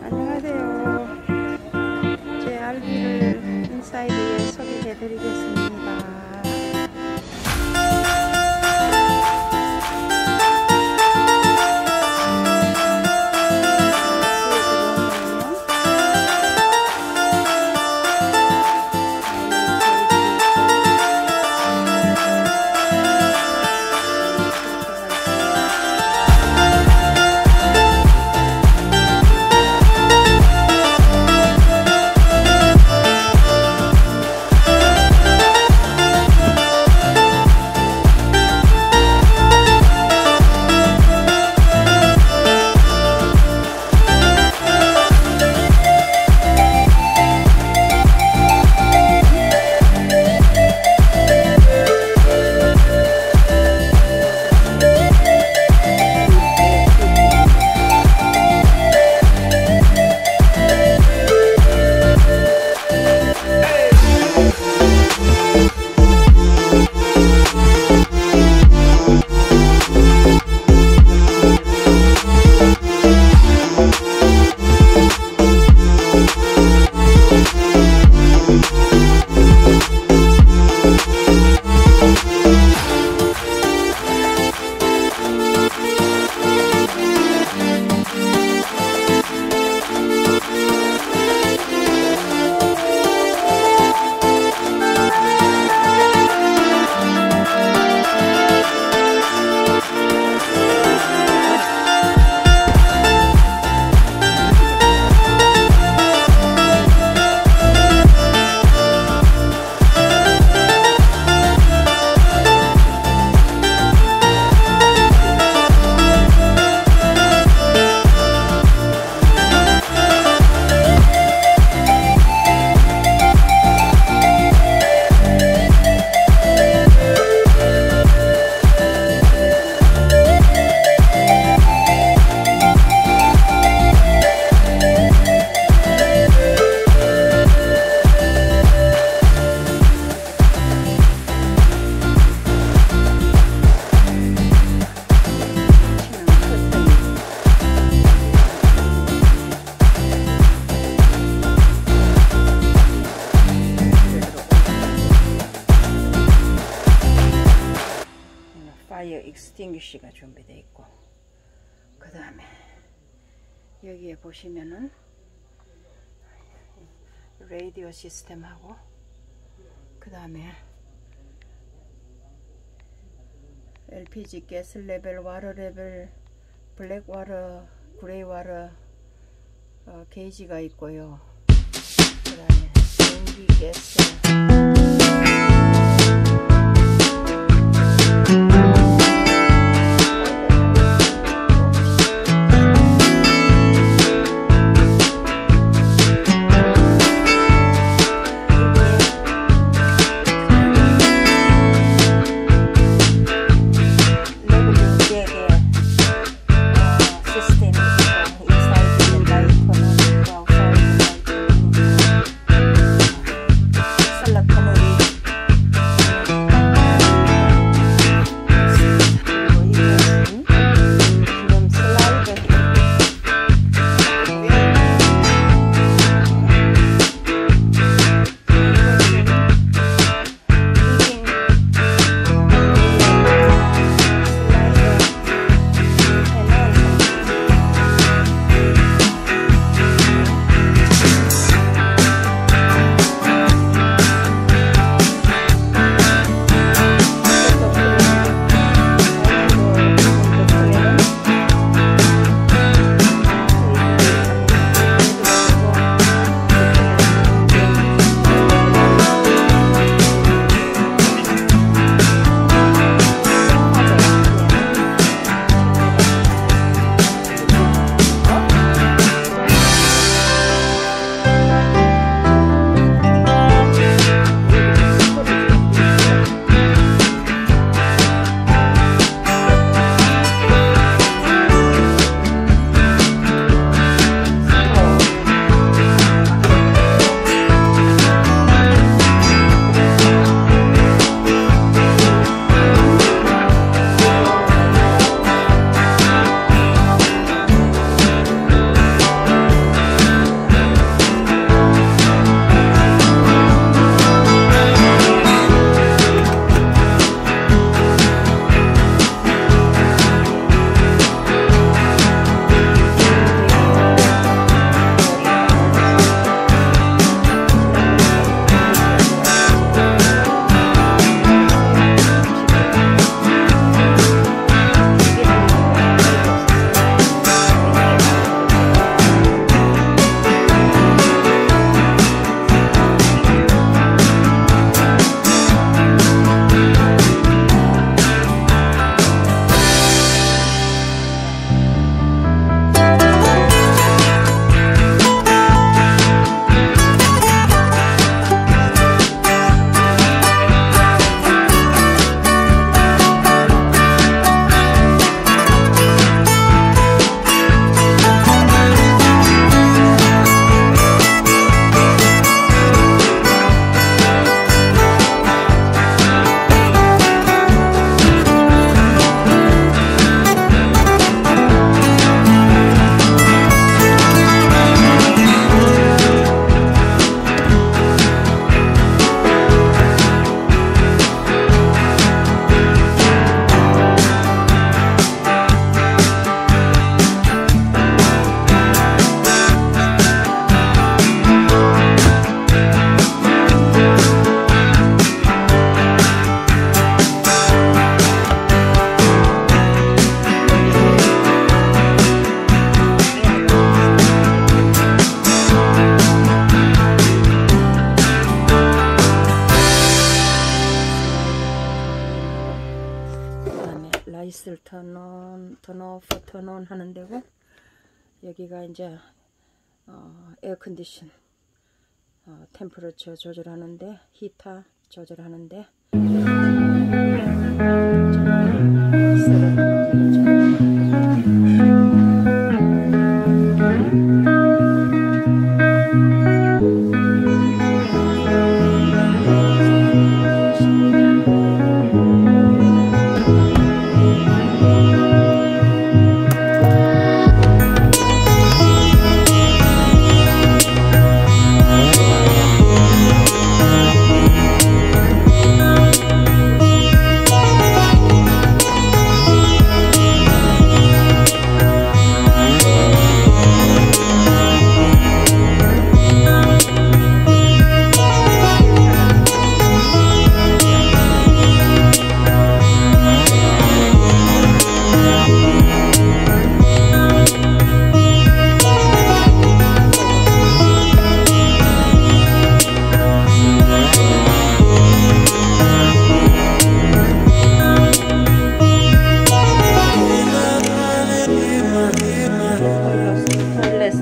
안녕하세요. 제 RV를 인사이드에 소개해 드리겠습니다. extinguisher가 준비되어 있고 그 다음에 여기에 보시면은 radio system하고 그 다음에 LPG 가스 레벨, water level, black water, gray water 어, 게이지가 있고요. 그 다음에 전기 가스 터넌 턴오프 턴온 하는 데고 여기가 이제 어, 에어 컨디션 어, 템퍼러처 조절하는데 히터 조절하는데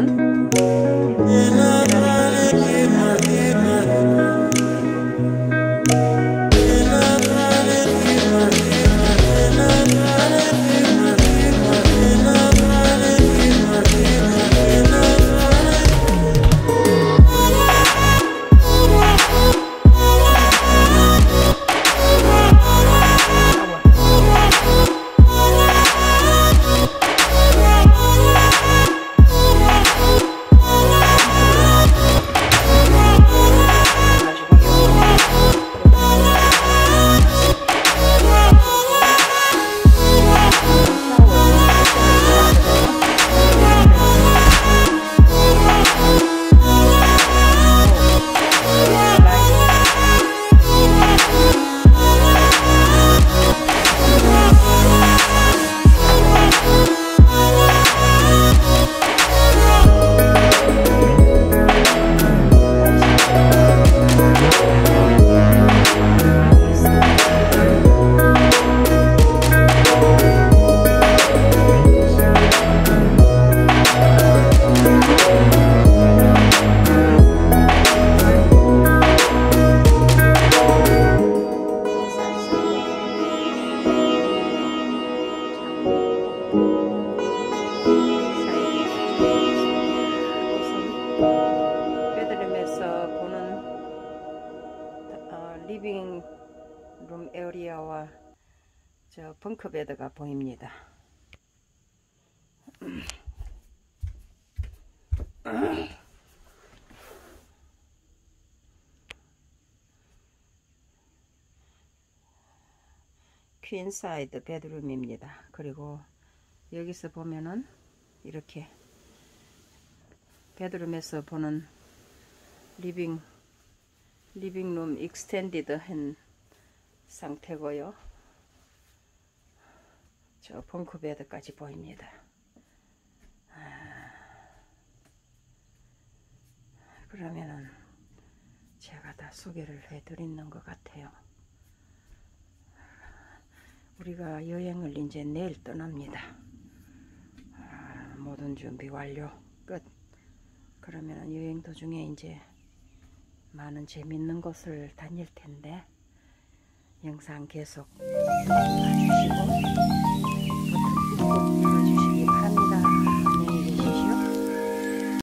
listen. bed가 보입니다. queen size bedroom입니다. 그리고 여기서 보면은 이렇게 bedroom에서 보는 living living room extended 한 상태고요. 저 벙커 베드까지 보입니다. 아, 그러면은 제가 다 소개를 해드리는 것 같아요. 우리가 여행을 이제 내일 떠납니다. 아, 모든 준비 완료 끝. 그러면 여행 도중에 이제 많은 재밌는 곳을 다닐 텐데 영상 계속 봐주시고 Thank you.